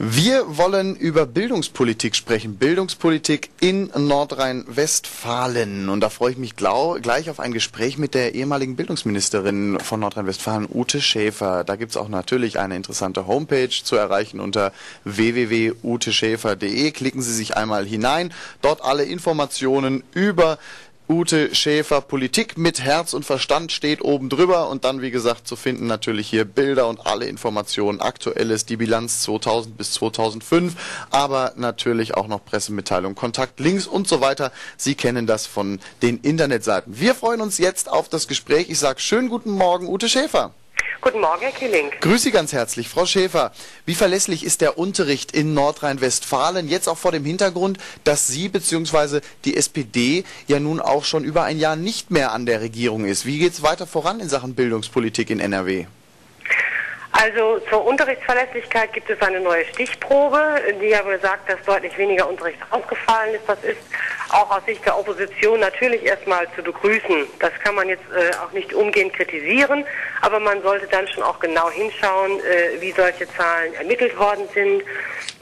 Wir wollen über Bildungspolitik sprechen. Bildungspolitik in Nordrhein-Westfalen. Und da freue ich mich gleich auf ein Gespräch mit der ehemaligen Bildungsministerin von Nordrhein-Westfalen, Ute Schäfer. Da gibt es auch natürlich eine interessante Homepage zu erreichen unter www.uteschäfer.de. Klicken Sie sich einmal hinein. Dort alle Informationen über Ute Schäfer, Politik mit Herz und Verstand steht oben drüber und dann, wie gesagt, zu finden natürlich hier Bilder und alle Informationen. Aktuelles, die Bilanz 2000 bis 2005, aber natürlich auch noch Pressemitteilung, Kontaktlinks und so weiter. Sie kennen das von den Internetseiten. Wir freuen uns jetzt auf das Gespräch. Ich sage schönen guten Morgen, Ute Schäfer. Guten Morgen, Herr Killing. Grüße Sie ganz herzlich. Frau Schäfer, wie verlässlich ist der Unterricht in Nordrhein-Westfalen jetzt auch vor dem Hintergrund, dass Sie bzw. die SPD ja nun auch schon über ein Jahr nicht mehr an der Regierung ist? Wie geht es weiter voran in Sachen Bildungspolitik in NRW? Also zur Unterrichtsverlässlichkeit gibt es eine neue Stichprobe, die ja besagt, dass deutlich weniger Unterricht ausgefallen ist. Das ist auch aus Sicht der Opposition natürlich erstmal zu begrüßen. Das kann man jetzt äh, auch nicht umgehend kritisieren, aber man sollte dann schon auch genau hinschauen, äh, wie solche Zahlen ermittelt worden sind.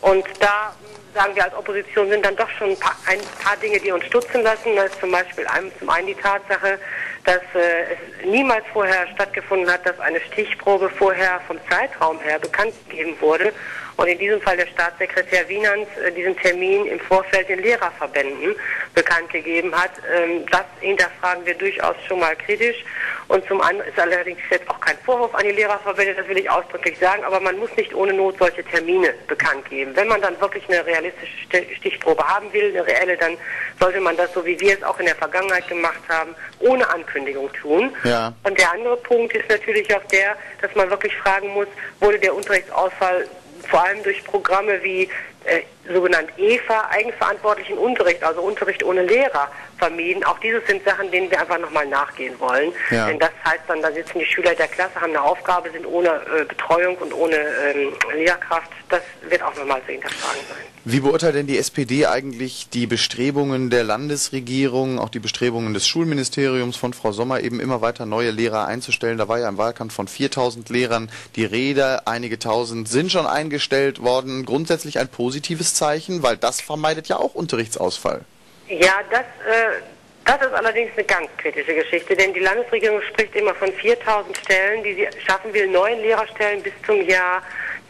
Und da sagen wir als Opposition sind dann doch schon ein paar, ein paar Dinge, die uns stutzen lassen. Das ist zum Beispiel zum einen die Tatsache, dass äh, es niemals vorher stattgefunden hat, dass eine Stichprobe vorher vom Zeitraum her bekannt gegeben wurde und in diesem Fall der Staatssekretär Wienans äh, diesen Termin im Vorfeld den Lehrerverbänden bekannt gegeben hat. Ähm, das hinterfragen wir durchaus schon mal kritisch und zum anderen ist allerdings jetzt auch kein Vorwurf an die Lehrerverbände, das will ich ausdrücklich sagen, aber man muss nicht ohne Not solche Termine bekannt geben. Wenn man dann wirklich eine realistische Stichprobe haben will, eine reelle, dann sollte man das, so wie wir es auch in der Vergangenheit gemacht haben, ohne Ankündigung tun. Ja. Und der andere Punkt ist natürlich auch der, dass man wirklich fragen muss, wurde der Unterrichtsausfall vor allem durch Programme wie äh, sogenannt EVA, eigenverantwortlichen Unterricht, also Unterricht ohne Lehrer, vermieden. Auch dieses sind Sachen, denen wir einfach nochmal nachgehen wollen. Ja. Denn das heißt dann, da sitzen die Schüler der Klasse, haben eine Aufgabe, sind ohne äh, Betreuung und ohne ähm, Lehrkraft. Das wird auch nochmal zu hinterfragen sein. Wie beurteilt denn die SPD eigentlich die Bestrebungen der Landesregierung, auch die Bestrebungen des Schulministeriums von Frau Sommer, eben immer weiter neue Lehrer einzustellen? Da war ja im Wahlkampf von 4000 Lehrern die Rede. Einige tausend sind schon eingestellt worden. Grundsätzlich ein positives Zeichen, weil das vermeidet ja auch Unterrichtsausfall. Ja, das, äh, das ist allerdings eine ganz kritische Geschichte, denn die Landesregierung spricht immer von 4000 Stellen, die sie schaffen will, neuen Lehrerstellen bis zum Jahr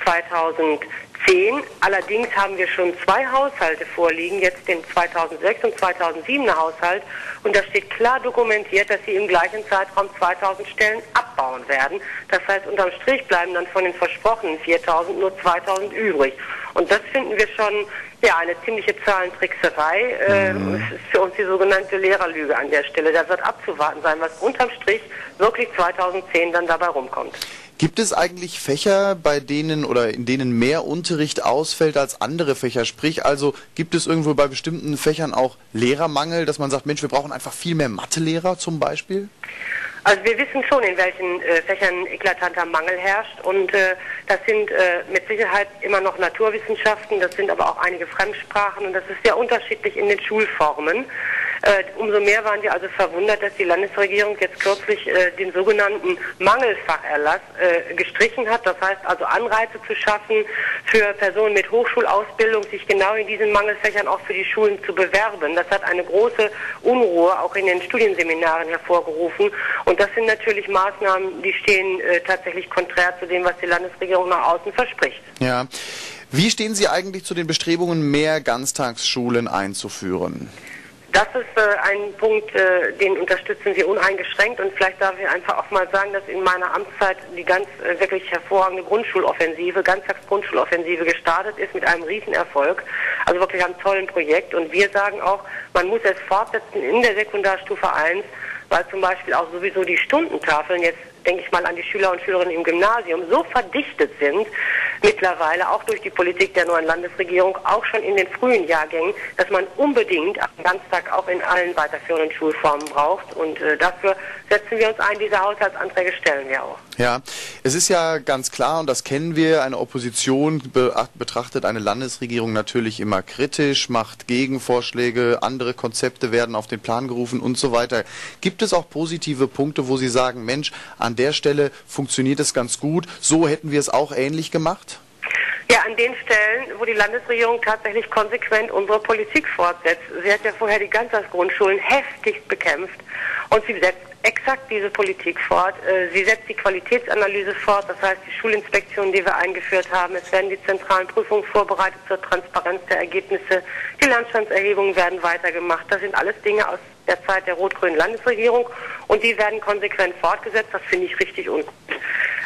2010. Allerdings haben wir schon zwei Haushalte vorliegen, jetzt den 2006 und 2007er Haushalt. Und da steht klar dokumentiert, dass sie im gleichen Zeitraum 2000 Stellen abbauen werden. Das heißt, unterm Strich bleiben dann von den versprochenen 4000 nur 2000 übrig. Und das finden wir schon ja, eine ziemliche Zahlentrickserei. Äh, mhm. Es ist für uns die sogenannte Lehrerlüge an der Stelle. Da wird abzuwarten sein, was unterm Strich wirklich 2010 dann dabei rumkommt. Gibt es eigentlich Fächer, bei denen oder in denen mehr Unterricht ausfällt als andere Fächer? Sprich, also gibt es irgendwo bei bestimmten Fächern auch Lehrermangel, dass man sagt, Mensch, wir brauchen einfach viel mehr Mathelehrer zum Beispiel? Also wir wissen schon, in welchen äh, Fächern eklatanter Mangel herrscht und äh, das sind äh, mit Sicherheit immer noch Naturwissenschaften, das sind aber auch einige Fremdsprachen und das ist sehr unterschiedlich in den Schulformen. Äh, umso mehr waren wir also verwundert, dass die Landesregierung jetzt kürzlich äh, den sogenannten Mangelfacherlass äh, gestrichen hat. Das heißt also Anreize zu schaffen für Personen mit Hochschulausbildung, sich genau in diesen Mangelfächern auch für die Schulen zu bewerben. Das hat eine große Unruhe auch in den Studienseminaren hervorgerufen. Und das sind natürlich Maßnahmen, die stehen äh, tatsächlich konträr zu dem, was die Landesregierung nach außen verspricht. Ja. Wie stehen Sie eigentlich zu den Bestrebungen, mehr Ganztagsschulen einzuführen? Das ist äh, ein Punkt, äh, den unterstützen wir uneingeschränkt und vielleicht darf ich einfach auch mal sagen, dass in meiner Amtszeit die ganz äh, wirklich hervorragende Grundschuloffensive, Ganztagsgrundschuloffensive gestartet ist mit einem Riesenerfolg, also wirklich einem tollen Projekt und wir sagen auch, man muss es fortsetzen in der Sekundarstufe 1, weil zum Beispiel auch sowieso die Stundentafeln jetzt denke ich mal an die Schüler und Schülerinnen im Gymnasium, so verdichtet sind, mittlerweile auch durch die Politik der neuen Landesregierung, auch schon in den frühen Jahrgängen, dass man unbedingt am Ganztag auch in allen weiterführenden Schulformen braucht. Und äh, dafür setzen wir uns ein, diese Haushaltsanträge stellen wir auch. Ja, es ist ja ganz klar, und das kennen wir, eine Opposition betrachtet eine Landesregierung natürlich immer kritisch, macht Gegenvorschläge, andere Konzepte werden auf den Plan gerufen und so weiter. Gibt es auch positive Punkte, wo Sie sagen, Mensch, an der Stelle funktioniert es ganz gut, so hätten wir es auch ähnlich gemacht? Ja, an den Stellen, wo die Landesregierung tatsächlich konsequent unsere Politik fortsetzt. Sie hat ja vorher die Ganztagsgrundschulen heftigst bekämpft und sie setzt exakt diese Politik fort. Äh, sie setzt die Qualitätsanalyse fort, das heißt die Schulinspektion, die wir eingeführt haben. Es werden die zentralen Prüfungen vorbereitet zur Transparenz der Ergebnisse. Die Lernstandserhebungen werden weitergemacht. Das sind alles Dinge aus der Zeit der rot-grünen Landesregierung und die werden konsequent fortgesetzt. Das finde ich richtig und gut.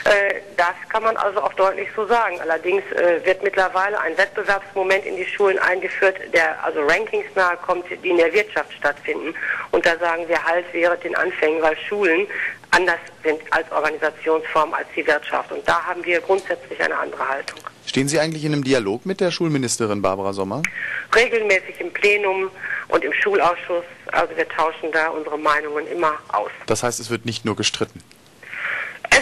Äh, das kann man also auch deutlich so sagen. Allerdings äh, wird mittlerweile ein Wettbewerbsmoment in die Schulen eingeführt, der also rankingsnahe kommt, die in der Wirtschaft stattfinden. Und da sagen wir halt während den Anfängen, weil Schulen anders sind als Organisationsform als die Wirtschaft. Und da haben wir grundsätzlich eine andere Haltung. Stehen Sie eigentlich in einem Dialog mit der Schulministerin Barbara Sommer? Regelmäßig im Plenum und im Schulausschuss. Also wir tauschen da unsere Meinungen immer aus. Das heißt, es wird nicht nur gestritten.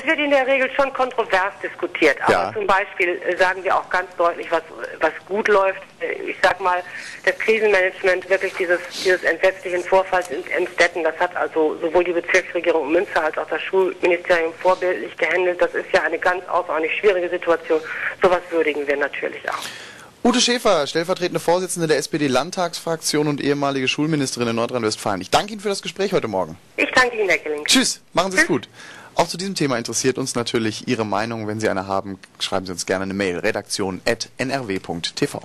Wird in der Regel schon kontrovers diskutiert, aber ja. zum Beispiel äh, sagen wir auch ganz deutlich, was, was gut läuft. Äh, ich sag mal, das Krisenmanagement wirklich dieses, dieses entsetzlichen Vorfalls in Emstetten, das hat also sowohl die Bezirksregierung Münster als auch das Schulministerium vorbildlich gehandelt. Das ist ja eine ganz außerordentlich schwierige Situation. Sowas würdigen wir natürlich auch. Ute Schäfer, stellvertretende Vorsitzende der SPD-Landtagsfraktion und ehemalige Schulministerin in Nordrhein-Westfalen. Ich danke Ihnen für das Gespräch heute Morgen. Ich danke Ihnen, Herr Killing. Tschüss, machen Sie es gut. Auch zu diesem Thema interessiert uns natürlich Ihre Meinung. Wenn Sie eine haben, schreiben Sie uns gerne eine Mail. Redaktion.nrw.tv.